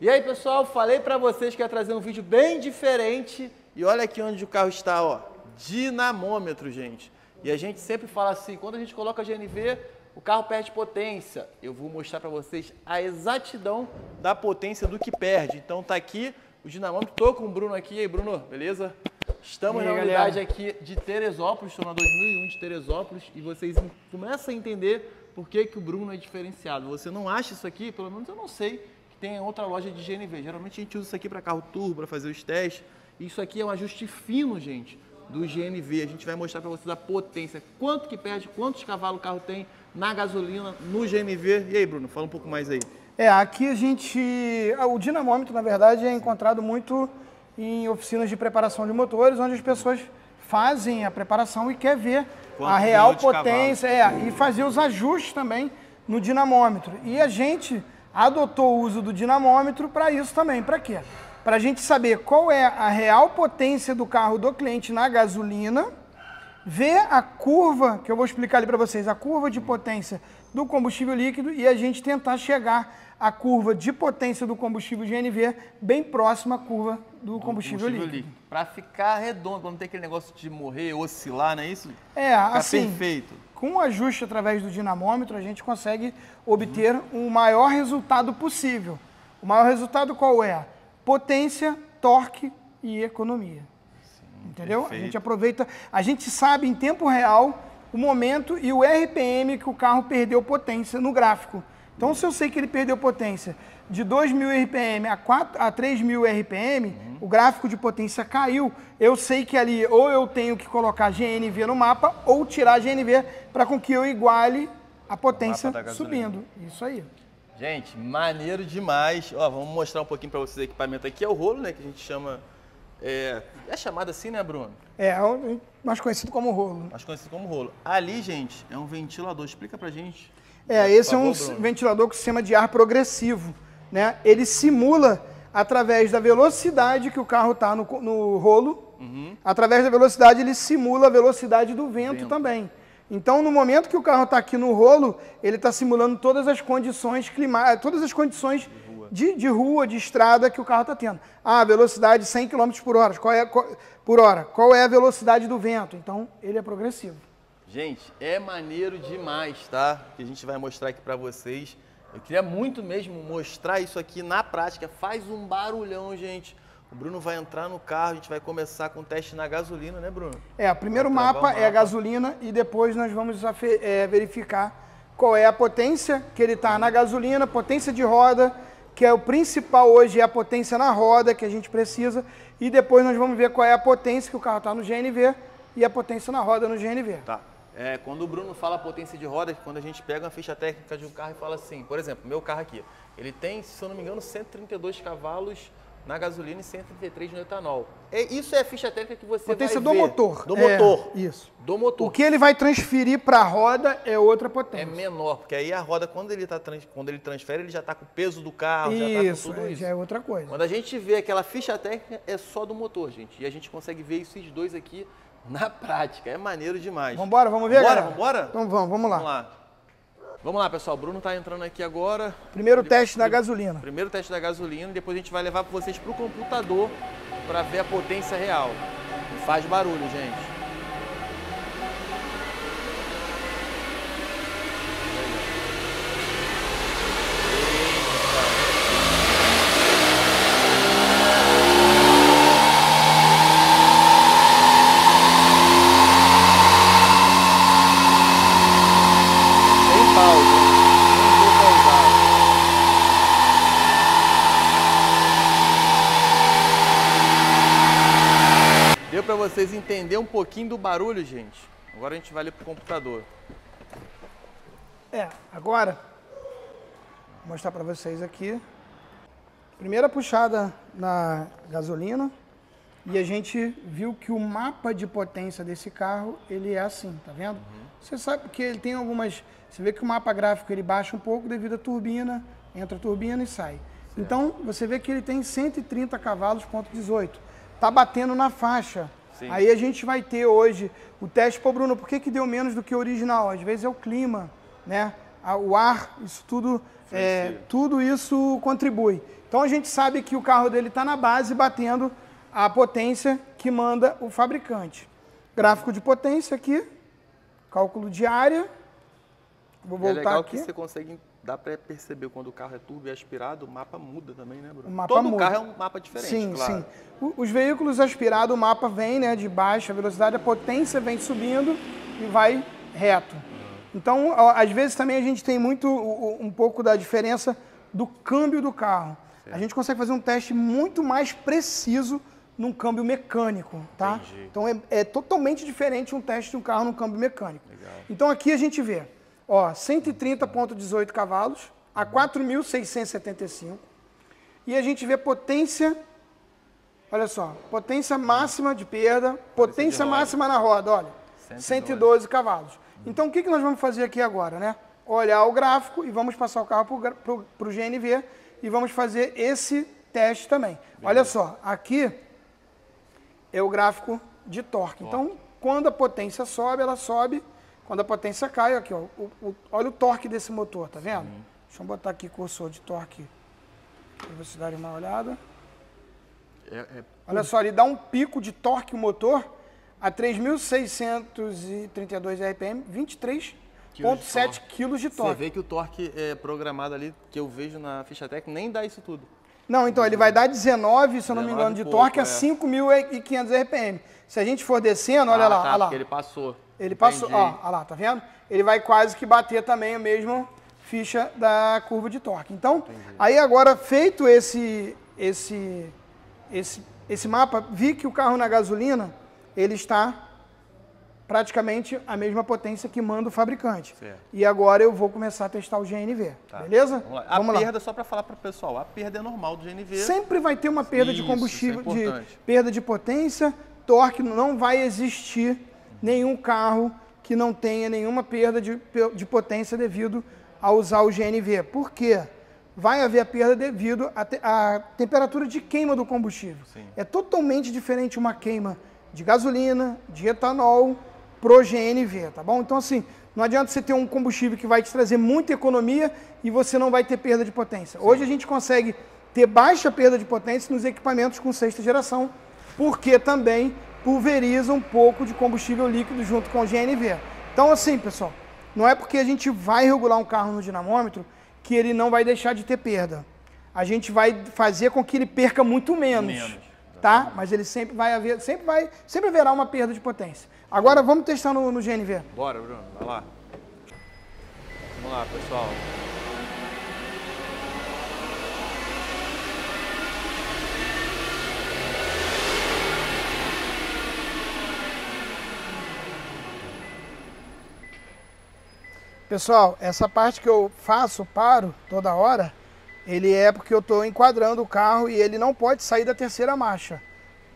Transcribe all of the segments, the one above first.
E aí, pessoal, falei para vocês que ia trazer um vídeo bem diferente. E olha aqui onde o carro está, ó. Dinamômetro, gente. E a gente sempre fala assim, quando a gente coloca GNV, o carro perde potência. Eu vou mostrar para vocês a exatidão da potência do que perde. Então tá aqui o dinamômetro. Tô com o Bruno aqui. E aí, Bruno, beleza? Estamos aí, na unidade galera? aqui de Teresópolis, estou na 2001 de Teresópolis, e vocês começam a entender por que, que o Bruno é diferenciado. Você não acha isso aqui, pelo menos eu não sei, tem em outra loja de GNV. Geralmente a gente usa isso aqui para carro turbo, para fazer os testes. Isso aqui é um ajuste fino, gente, do GNV. A gente vai mostrar para vocês a potência, quanto que perde, quantos cavalos o carro tem na gasolina, no GNV. E aí, Bruno, fala um pouco mais aí. É, aqui a gente. ah, O dinamômetro, na verdade, é encontrado muito em oficinas de preparação de motores, onde as pessoas fazem a preparação e quer ver Quanto a real potência é, e fazer os ajustes também no dinamômetro. E a gente adotou o uso do dinamômetro para isso também. Para quê? Para a gente saber qual é a real potência do carro do cliente na gasolina ver a curva, que eu vou explicar ali para vocês, a curva de potência do combustível líquido e a gente tentar chegar à curva de potência do combustível GNV bem próxima à curva do combustível, líquido. Para ficar redondo, para não ter aquele negócio de morrer, oscilar, não é isso? É, Ficar assim, perfeito. Com o ajuste através do dinamômetro, a gente consegue obter o maior resultado possível. O maior resultado qual é? Potência, torque e economia. Entendeu? A perfeito. gente aproveita, a gente sabe em tempo real o momento e o RPM que o carro perdeu potência no gráfico. Então, se eu sei que ele perdeu potência de 2.000 RPM a, 4, a 3.000 RPM, Uhum. o gráfico de potência caiu, eu sei que ali ou eu tenho que colocar GNV no mapa ou tirar GNV para com que eu iguale a potência subindo. Isso aí. Gente, maneiro demais. Ó, vamos mostrar um pouquinho para vocês o equipamento aqui. É o rolo, né? Que a gente chama. É, é chamado assim, né, Bruno? É, o mais conhecido como rolo. Mais conhecido como rolo. Ali, gente, é um ventilador. Explica pra gente. É, esse Por é um favor, Bruno. ventilador com sistema de ar progressivo. Né? Ele simula, através da velocidade que o carro está no, no rolo, através da velocidade, ele simula a velocidade do vento, Vento. também. Então, no momento que o carro está aqui no rolo, ele está simulando todas as condições climáticas, todas as condições de, de rua, de estrada que o carro está tendo. Ah, velocidade 100 km por hora. Qual é, a co- por hora. Qual é a velocidade do vento? Então, ele é progressivo. Gente, é maneiro demais, tá? Que a gente vai mostrar aqui pra vocês. Eu queria muito mesmo mostrar isso aqui na prática. Faz um barulhão, gente. O Bruno vai entrar no carro, a gente vai começar com o teste na gasolina, né, Bruno? É, o primeiro mapa o é a mapa. gasolina e depois nós vamos é, verificar qual é a potência que ele está na gasolina, potência de roda, que é o principal hoje, é a potência na roda que a gente precisa, e depois nós vamos ver qual é a potência que o carro está no GNV e a potência na roda no GNV. Tá. É, quando o Bruno fala potência de roda, quando a gente pega uma ficha técnica de um carro e fala assim, por exemplo, meu carro aqui, ele tem, se eu não me engano, 132 cavalos na gasolina e 133 no etanol. É, isso é a ficha técnica que você Potência vai do ver. motor. Do É, motor. isso. Do motor. O que ele vai transferir para a roda é outra É potência. menor, porque aí a roda, quando ele, tá, trans- quando ele transfere, ele já está com o peso do carro, já está isso, com tudo é, isso. já é outra coisa. Quando a gente vê aquela ficha técnica, é só do motor, gente. E a gente consegue ver esses dois aqui na prática. É maneiro demais. Vambora, vamos ver, Vambora, galera? vambora? Então vamos, vamos lá. Vamos lá. Vamos lá, pessoal. O Bruno tá entrando aqui agora. Primeiro teste da gasolina. Primeiro teste da gasolina, depois a gente vai levar vocês pro computador para ver a potência real. E faz barulho, gente. Sem pausa. Não vou pausar. Deu para vocês entender um pouquinho do barulho, gente? Agora a gente vai ali pro computador. É, agora, vou mostrar para vocês aqui. Primeira puxada na gasolina e a gente viu que o mapa de potência desse carro, ele é assim, tá vendo? Você sabe que ele tem algumas, você vê que o mapa gráfico ele baixa um pouco devido à turbina, entra a turbina e sai. Então, você vê que ele tem 130 cavalos, ponto 18. Tá batendo na faixa. Sim. Aí a gente vai ter hoje o teste, pô Bruno, por que, que deu menos do que o original? Às vezes é o clima, né? o ar, isso tudo, é, tudo isso contribui. Então a gente sabe que o carro dele está na base batendo a potência que manda o fabricante. Gráfico de potência aqui, cálculo de área. Vou É voltar legal aqui. que você consegue, dá pra perceber quando o carro é turbo e aspirado, o mapa muda também, né, Bruno? O mapa Todo muda. carro é um mapa diferente, Sim, claro. sim. O- Os veículos aspirados, o mapa vem né, de baixa velocidade, a potência vem subindo e vai reto. Então, ó, às vezes também a gente tem muito um pouco da diferença do câmbio do carro. A gente consegue fazer um teste muito mais preciso num câmbio mecânico, tá? Entendi. Então é, é totalmente diferente um teste de um carro num câmbio mecânico. Legal. Então aqui a gente vê, ó, 130.18 cavalos a 4.675 e a gente vê potência, olha só, potência máxima de perda, potência máxima na roda, olha, 112. 112 cavalos. Então o que, que nós vamos fazer aqui agora, né? Olhar o gráfico e vamos passar o carro para o GNV e vamos fazer esse teste também. Olha só, aqui é o gráfico de torque. Então, quando a potência sobe, ela sobe. Quando a potência cai, aqui, ó, o- o- olha o torque desse motor, tá vendo? Deixa eu botar aqui cursor de torque para vocês darem uma olhada. É, é- Olha só, ele dá um pico de torque o motor a 3.632 RPM, 23,7 kg de Você torque. vê que o torque é programado ali, que eu vejo na ficha técnica, nem dá isso tudo. Não, então ele vai dar 19, se eu não me 19 engano, de pouco, torque a é. 5.500 RPM. Se a gente for descendo, olha Ah, lá, tá, olha lá. ele passou. Ele passou, Entendi. ó, olha lá, tá vendo? Ele vai quase que bater também a mesma ficha da curva de torque. Então, aí agora feito esse esse esse esse mapa, vi que o carro na gasolina, ele está praticamente a mesma potência que manda o fabricante. Certo. E agora eu vou começar a testar o GNV, Tá. beleza? Vamos lá. A perda, só para falar para o pessoal, a perda é normal do GNV. Sempre vai ter uma perda de Isso, combustível, é de perda de potência, torque, não vai existir nenhum carro que não tenha nenhuma perda de, de potência devido a usar o GNV. Por quê? Vai haver a perda devido à te- temperatura de queima do combustível. Sim. É totalmente diferente uma queima de gasolina, de etanol, pro GNV, tá bom? Então, assim, não adianta você ter um combustível que vai te trazer muita economia e você não vai ter perda de potência. Hoje a gente consegue ter baixa perda de potência nos equipamentos com sexta geração, porque também pulveriza um pouco de combustível líquido junto com o GNV. Então, assim, pessoal, não é porque a gente vai regular um carro no dinamômetro que ele não vai deixar de ter perda. A gente vai fazer com que ele perca muito menos, Menos, tá? Mas ele sempre vai haver, sempre vai, sempre haverá uma perda de potência. Agora vamos testar no, no GNV. Bora, Bruno, vai lá. Vamos lá, pessoal. Pessoal, essa parte que eu faço, paro toda hora, ele é porque eu estou enquadrando o carro e ele não pode sair da terceira marcha.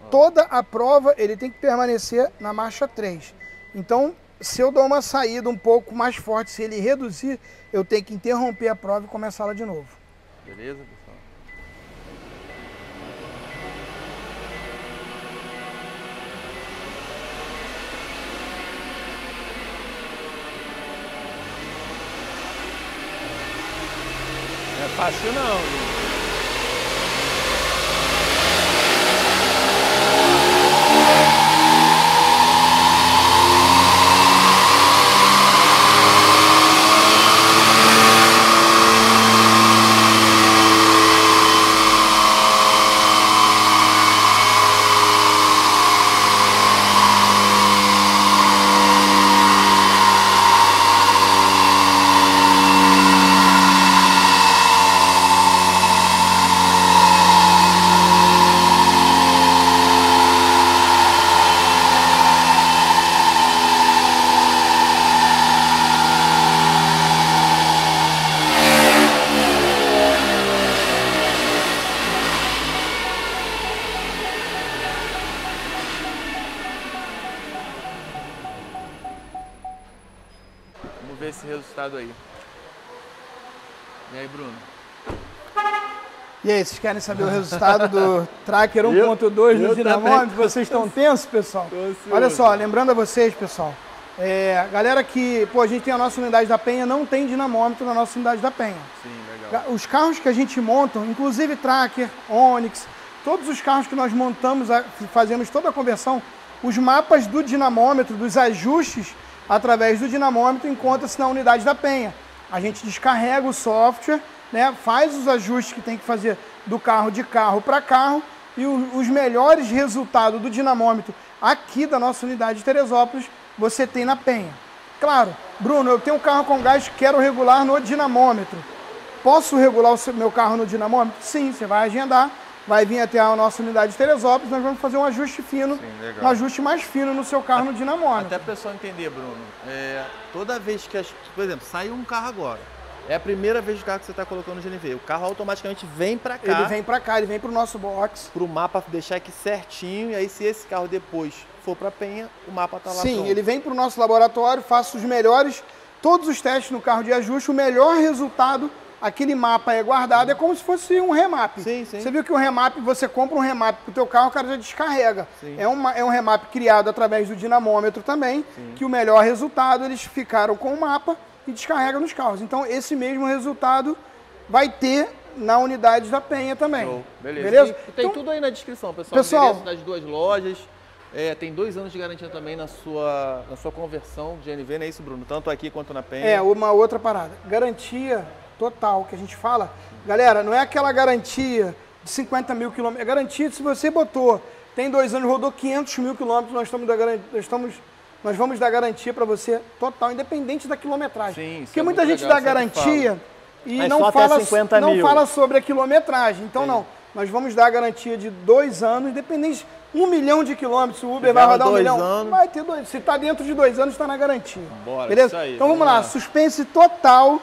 Toda a prova ele tem que permanecer na marcha 3. Então, se eu dou uma saída um pouco mais forte, se ele reduzir, eu tenho que interromper a prova e começá-la de novo. Beleza, fácil não? Vamos ver esse resultado aí. E aí, Bruno? E aí, vocês querem saber o resultado do Tracker Eu- 1.2 eu no dinamômetro? Vocês estão tensos, pessoal? Olha só, lembrando a vocês, pessoal, É, galera que, pô, a gente tem a nossa unidade da Penha, não tem dinamômetro na nossa unidade da Penha. Sim, legal. Os carros que a gente monta, inclusive Tracker, Onix, todos os carros que nós montamos, fazemos toda a conversão, os mapas do dinamômetro, dos ajustes através do dinamômetro, encontra-se na unidade da Penha. A gente descarrega o software, né, faz os ajustes que tem que fazer do carro de carro para carro e o- os melhores resultados do dinamômetro aqui da nossa unidade de Teresópolis você tem na Penha. Claro, Bruno, eu tenho um carro com gás, quero regular no dinamômetro. Posso regular o meu carro no dinamômetro? Sim, você vai agendar, vai vir até a nossa unidade de Teresópolis, nós vamos fazer um ajuste fino, Sim, um ajuste mais fino no seu carro no dinamômetro. Até para o pessoal entender, Bruno, é, toda vez que, as, por exemplo, saiu um carro agora, é a primeira vez do carro que você está colocando no GNV, o carro automaticamente vem para cá, Ele vem para cá, ele vem para o nosso box. para o mapa deixar aqui certinho, e aí se esse carro depois for para Penha, o mapa tá lá Sim, pronto. ele vem para o nosso laboratório, faço os melhores, todos os testes no carro de ajuste, o melhor resultado, aquele mapa é guardado, é como se fosse um remap. Sim, sim. Você viu que o remap, você compra um remap para o teu carro, o cara já descarrega. Sim. É, uma, é um remap criado através do dinamômetro também, que o melhor resultado, eles ficaram com o mapa e descarregam nos carros. Então, esse mesmo resultado vai ter na unidade da Penha também. Show. Beleza. Beleza? E tem Então, tudo aí na descrição, pessoal. Pessoal- das duas lojas. É, tem dois anos de garantia também na sua, na sua conversão de GNV, não é isso, Bruno? Tanto aqui quanto na Penha. É, uma outra parada. Garantia total que a gente fala. Galera, não é aquela garantia de 50 mil quilômetros. É garantia de se você botou, tem dois anos, rodou 500 mil quilômetros, nós, estamos da nós, estamos, nós vamos dar garantia para você total, independente da quilometragem. Sim, Porque é muita gente legal, dá garantia e Mas não fala, 50 não fala sobre a quilometragem. Então, não. Nós vamos dar a garantia de dois anos, independente um milhão de quilômetros. O Uber vai rodar um dois milhão. anos. Vai ter dois. Se está dentro de dois anos, está na garantia. Bora, Beleza? isso aí, então vamos vamos lá. lá. Suspense total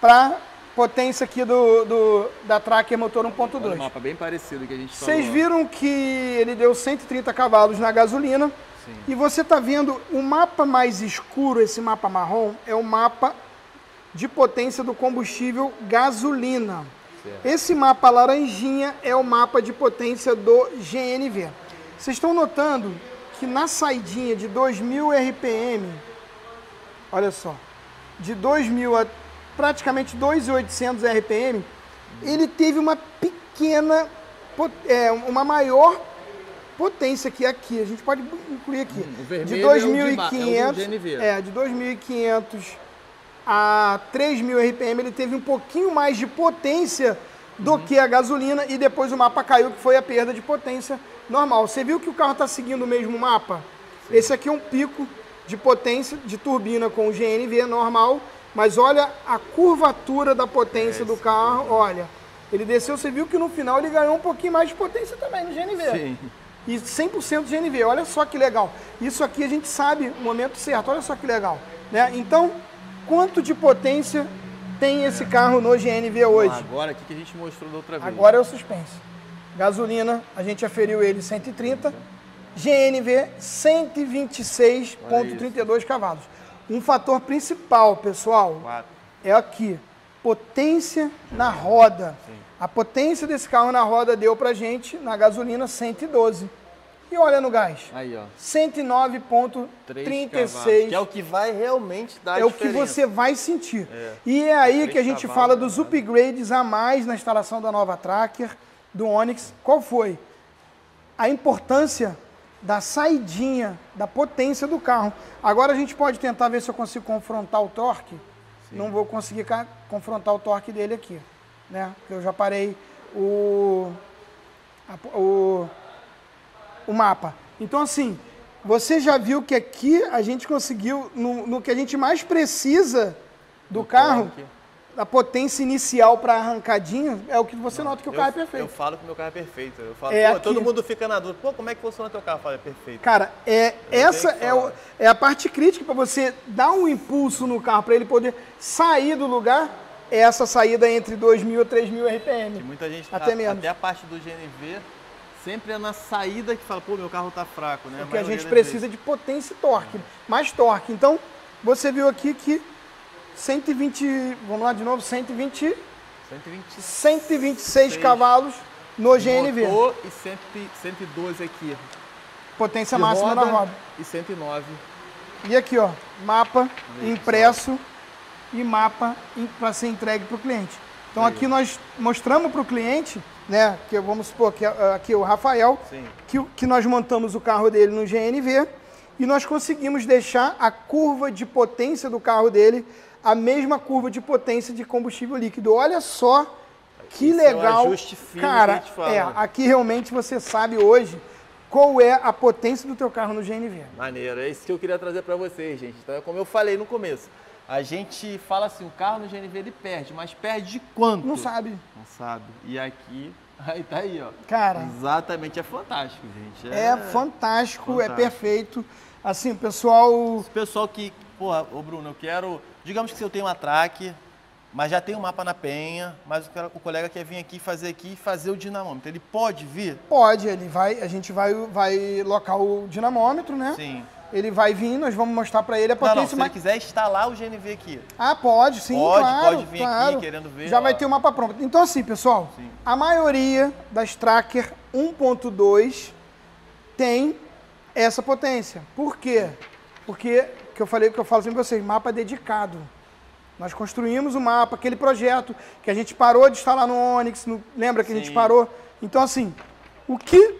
para potência aqui do, do- da Tracker motor Olha 1.2. um mapa bem parecido que a gente Vocês viram que ele deu 130 cavalos na gasolina. Sim. E você está vendo o mapa mais escuro, esse mapa marrom, é o mapa de potência do combustível gasolina. Certo. Esse mapa laranjinha é o mapa de potência do GNV. Vocês estão notando que na saidinha de 2000 RPM, olha só, de 2000 a praticamente 2.800 RPM, ele teve uma pequena, é, uma maior potência que aqui. A gente pode incluir aqui. Hum, de é o de ba- é o do 2.500 GNV. é, de 2.500 a 3.000 RPM, ele teve um pouquinho mais de potência do que a gasolina e depois o mapa caiu, que foi a perda de potência normal. Você viu que o carro está seguindo o mesmo mapa? Esse aqui é um pico de potência de turbina com o GNV normal, mas olha a curvatura da potência do carro, olha. Ele desceu, você viu que no final ele ganhou um pouquinho mais de potência também no GNV. Sim. E 100% GNV, olha só que legal. Isso aqui a gente sabe o momento certo, olha só que legal. Né? Então, quanto de potência tem esse carro no GNV hoje? Agora aqui que a gente mostrou da outra vez. Agora é o suspense. Gasolina, a gente aferiu ele 130. GNV, 126,32 cavalos. Um fator principal, pessoal, Quatro. é aqui. Potência na roda. A potência desse carro na roda deu pra gente, na gasolina, 112. E olha no gás. Aí, ó. 109,36. cavalos, Que é o que vai realmente dar É o que você vai sentir. E é aí Três que a gente cavalos, fala dos né? upgrades a mais na instalação da nova Tracker, do Onix. Qual foi? A importância da saidinha, da potência do carro. Agora a gente pode tentar ver se eu consigo confrontar o torque. Não vou conseguir confrontar o torque dele aqui, né? Porque eu já parei o, a- o, o mapa. Então, assim, você já viu que aqui a gente conseguiu, no, no que a gente mais precisa do carro, torque. A potência inicial para arrancadinha, é o que você nota que o Eu- carro é perfeito. Eu falo que meu carro é perfeito. Eu falo, É todo mundo fica na dúvida. Pô, como é que funciona teu carro? Eu falo, é perfeito. Cara, é, essa que é, o- é a parte crítica para você dar um impulso no carro, para ele poder sair do lugar, é essa saída entre 2.000 a 3.000 E RPM. muita gente, Até a- menos. até a parte do GNV, sempre é na saída que fala, pô, meu carro tá fraco, né? Porque a maioria gente precisa de potência e torque, mais torque. Então, você viu aqui que 120, vamos lá de novo, 120, 126 126 cavalos no GNV. motor e 100 112 aqui. Potência de máxima roda da roda. E 109 E aqui, ó, mapa impresso e mapa para ser entregue para o cliente. Então aqui nós mostramos para o cliente, né, que vamos supor que ah, aqui é o Rafael, que, que nós montamos o carro dele no GNV e nós conseguimos deixar a curva de potência do carro dele a mesma curva de potência de combustível líquido. Olha só que Esse legal. É um fino Cara, que a gente fala. é, aqui realmente você sabe hoje qual é a potência do teu carro no GNV. Maneiro, é isso que eu queria trazer para vocês, gente. Então, é como eu falei no começo, a gente fala assim, o carro no GNV ele perde, mas perde de quanto? Não sabe. Não sabe. E aqui, aí tá aí, ó. Cara, Exatamente, é fantástico, gente. é, fantástico, é fantástico. perfeito. Assim, o pessoal O pessoal que, porra, ô Bruno, eu quero, digamos que se eu tenho uma track, mas já tem um mapa na penha, mas o, cara- o colega quer vir aqui fazer aqui e fazer o dinamômetro. Ele pode vir? pode, ele vai, a gente vai, vai locar o dinamômetro, né? Sim. Ele vai vir, nós vamos mostrar para ele a Não, não, potência. se ele mas- quiser instalar o GNV aqui. Ah, pode, sim, Pode, claro. pode vir aqui claro. querendo ver, Já ó. vai ter o mapa pronto. Então, assim, pessoal, Sim. a maioria das Tracker 1.2 tem essa potência. Por quê? Porque, que eu falei, que eu falo sempre pra vocês, mapa dedicado. Nós construímos o mapa, aquele projeto que a gente parou de instalar no Onix, no- lembra que a gente Sim. parou? Então, assim, o que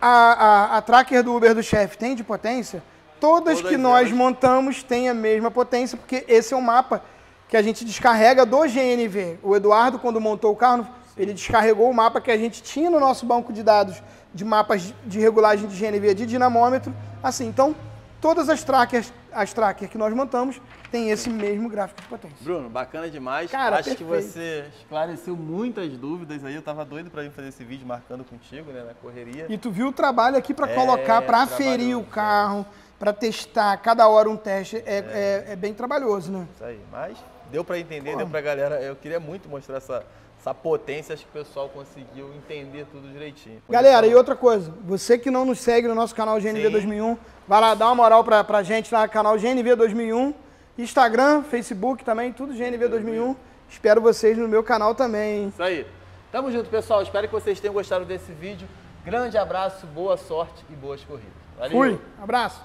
a, a, a tracker do Uber do chefe tem de potência, todas, Todas que nós elas. montamos têm a mesma potência, porque esse é o mapa que a gente descarrega do GNV. O Eduardo, quando montou o carro, ele descarregou o mapa que a gente tinha no nosso banco de dados de mapas de- de regulagem de GNV de dinamômetro. Assim, então, todas as trackers, as trackers que nós montamos têm esse mesmo gráfico de potência. Bruno, bacana demais. Cara, Acho que perfeito. você esclareceu muitas dúvidas aí. Eu tava doido para vir fazer esse vídeo marcando contigo, né, na correria. E tu viu o trabalho aqui para É, colocar, para aferir o carro, para testar cada hora um teste. É, é- é bem trabalhoso, né? Isso aí. Mas deu para entender, deu pra galera. Eu queria muito mostrar essa, essa potência. Acho que o pessoal conseguiu entender tudo direitinho. Galera, e outra coisa, você que não nos segue no nosso canal GNV Sim. 2001, vai lá dar uma moral pra, pra gente lá no canal GNV 2001, Instagram, Facebook também, tudo GNV 2001. Espero vocês no meu canal também? Isso aí. Tamo junto, pessoal. Espero que vocês tenham gostado desse vídeo. Grande abraço, boa sorte e boas corridas. Valeu. Fui, abraço.